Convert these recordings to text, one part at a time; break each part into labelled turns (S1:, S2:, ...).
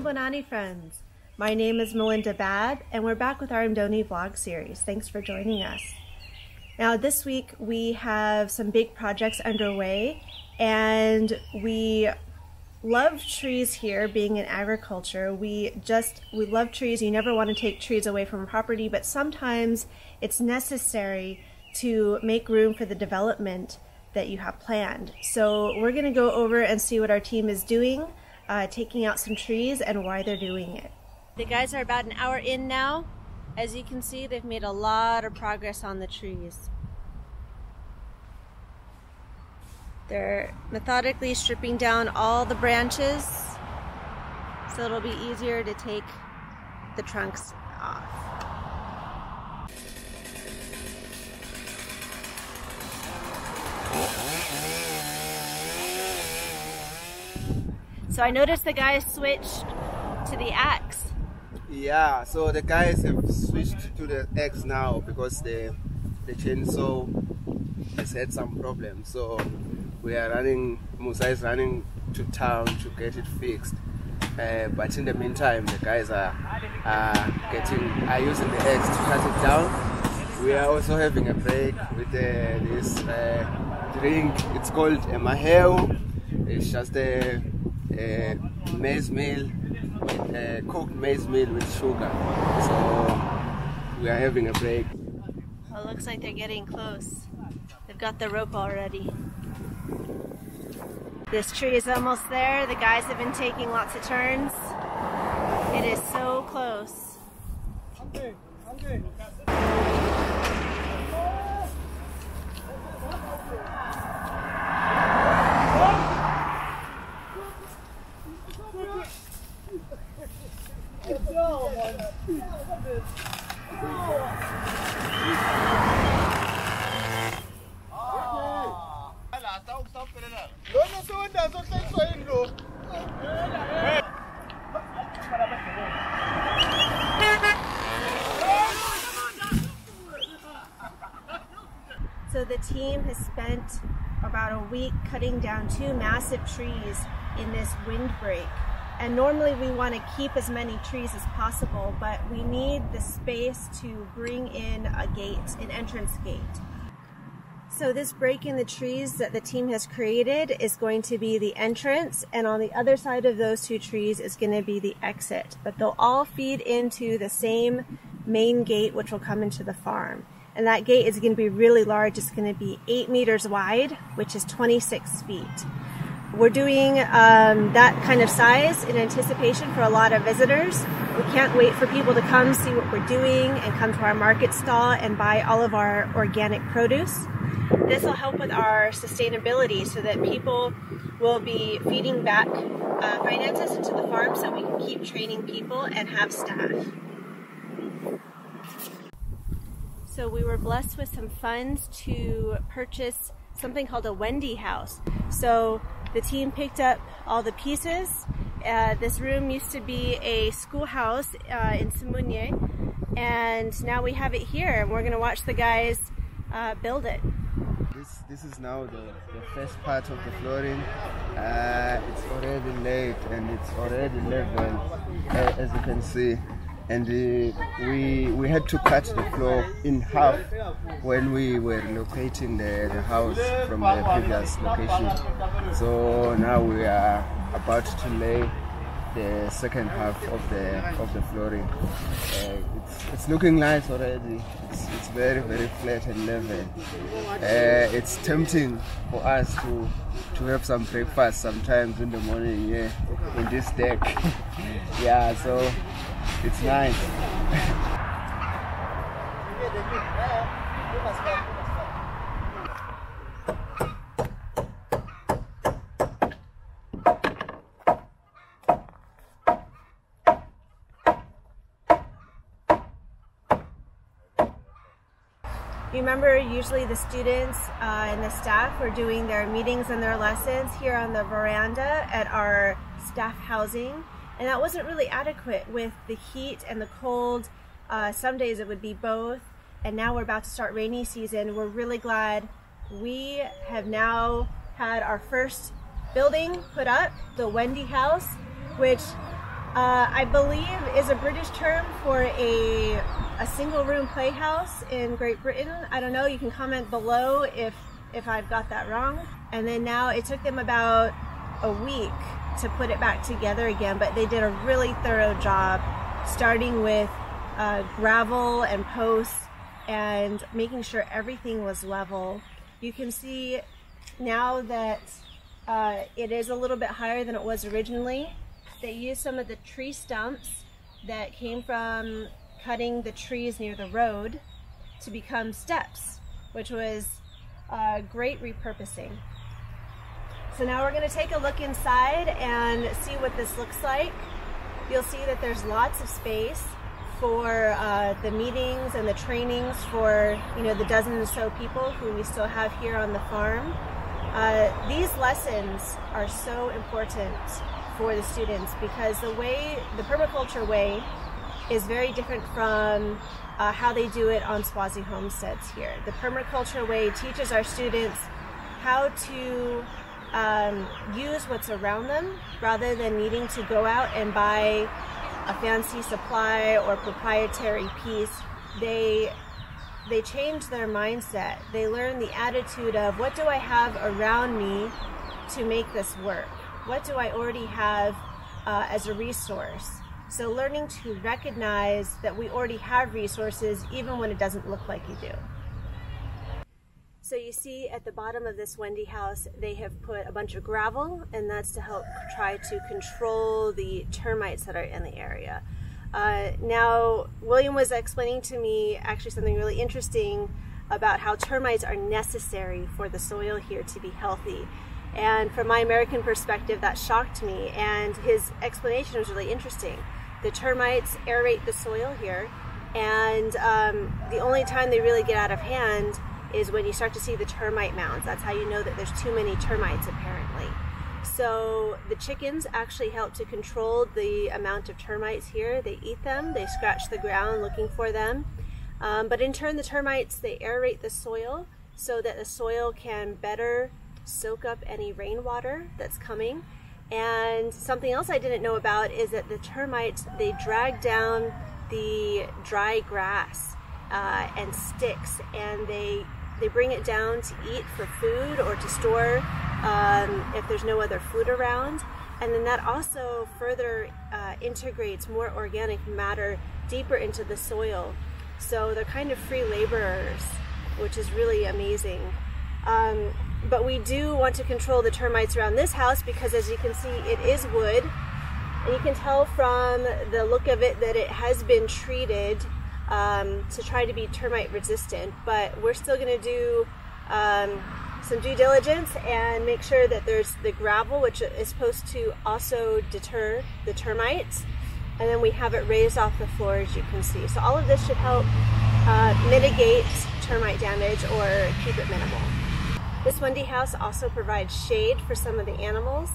S1: Wanani friends. My name is Melinda Bab, and we're back with our Umdoni vlog series. Thanks for joining us. Now, this week we have some big projects underway, and we love trees here being in agriculture. We just, we love trees. You never want to take trees away from property, but sometimes it's necessary to make room for the development that you have planned. So we're going to go over and see what our team is doing, uh, taking out some trees and why they're doing it. The guys are about an hour in now. As you can see, they've made a lot of progress on the trees. They're methodically stripping down all the branches so it'll be easier to take the trunks off. So I noticed the guys switched to the axe.
S2: Yeah, so the guys have switched to the axe now because the the chainsaw has had some problems. So we are running, Musa is running to town to get it fixed. Uh, but in the meantime, the guys are, are getting are using the axe to cut it down. We are also having a break with uh, this uh, drink. It's called a maheu. It's just a, a maize meal, with, a cooked maize meal with sugar. So we are having a break.
S1: Well, it looks like they're getting close. They've got the rope already. This tree is almost there. The guys have been taking lots of turns. It is so close. So the team has spent about a week cutting down two massive trees in this windbreak. And normally we want to keep as many trees as possible, but we need the space to bring in a gate, an entrance gate. So this break in the trees that the team has created is going to be the entrance and on the other side of those two trees is going to be the exit. But they'll all feed into the same main gate which will come into the farm. And that gate is going to be really large. It's going to be 8 meters wide, which is 26 feet. We're doing um, that kind of size in anticipation for a lot of visitors. We can't wait for people to come see what we're doing and come to our market stall and buy all of our organic produce. This will help with our sustainability so that people will be feeding back uh, finances into the farm so we can keep training people and have staff. So we were blessed with some funds to purchase something called a Wendy house. So the team picked up all the pieces. Uh, this room used to be a schoolhouse uh, in Simunye, and now we have it here, and we're going to watch the guys uh, build it.
S2: This, this is now the, the first part of the flooring. Uh, it's already laid and it's already level, uh, as you can see. And uh, we we had to cut the floor in half when we were locating the, the house from the previous location. So now we are about to lay the second half of the of the flooring. Uh, it's, it's looking nice already. It's, it's very very flat and level. Uh, it's tempting for us to to have some breakfast sometimes in the morning yeah, in this deck. yeah, so it's nice.
S1: You remember usually the students uh, and the staff were doing their meetings and their lessons here on the veranda at our staff housing and that wasn't really adequate with the heat and the cold. Uh, some days it would be both and now we're about to start rainy season. We're really glad we have now had our first building put up, the Wendy House, which Uh, I believe is a British term for a, a single room playhouse in Great Britain. I don't know, you can comment below if, if I've got that wrong. And then now it took them about a week to put it back together again, but they did a really thorough job starting with uh, gravel and posts and making sure everything was level. You can see now that uh, it is a little bit higher than it was originally they used some of the tree stumps that came from cutting the trees near the road to become steps, which was uh, great repurposing. So now we're going to take a look inside and see what this looks like. You'll see that there's lots of space for uh, the meetings and the trainings for you know the dozen or so people who we still have here on the farm. Uh, these lessons are so important for the students because the way, the permaculture way is very different from uh, how they do it on Swazi homesteads here. The permaculture way teaches our students how to um, use what's around them rather than needing to go out and buy a fancy supply or proprietary piece. They they change their mindset. They learn the attitude of what do I have around me to make this work? what do I already have uh, as a resource? So learning to recognize that we already have resources even when it doesn't look like you do. So you see at the bottom of this Wendy house, they have put a bunch of gravel and that's to help try to control the termites that are in the area. Uh, now, William was explaining to me actually something really interesting about how termites are necessary for the soil here to be healthy. And from my American perspective, that shocked me. And his explanation was really interesting. The termites aerate the soil here, and um, the only time they really get out of hand is when you start to see the termite mounds. That's how you know that there's too many termites, apparently. So the chickens actually help to control the amount of termites here. They eat them, they scratch the ground looking for them. Um, but in turn, the termites, they aerate the soil so that the soil can better soak up any rainwater that's coming. And something else I didn't know about is that the termites, they drag down the dry grass uh, and sticks and they they bring it down to eat for food or to store um, if there's no other food around. And then that also further uh, integrates more organic matter deeper into the soil. So they're kind of free laborers, which is really amazing. Um, but we do want to control the termites around this house because as you can see, it is wood. And you can tell from the look of it that it has been treated um, to try to be termite resistant, but we're still gonna do um, some due diligence and make sure that there's the gravel, which is supposed to also deter the termites. And then we have it raised off the floor, as you can see. So all of this should help uh, mitigate termite damage or keep it minimal. This Wendy house also provides shade for some of the animals,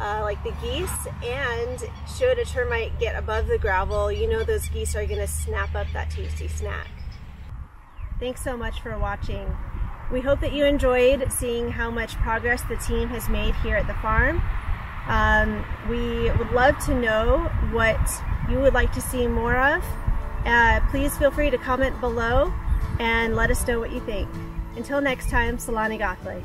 S1: uh, like the geese, and should a termite get above the gravel, you know those geese are gonna snap up that tasty snack. Thanks so much for watching. We hope that you enjoyed seeing how much progress the team has made here at the farm. Um, we would love to know what you would like to see more of. Uh, please feel free to comment below and let us know what you think. Until next time, Salani Gottlieb.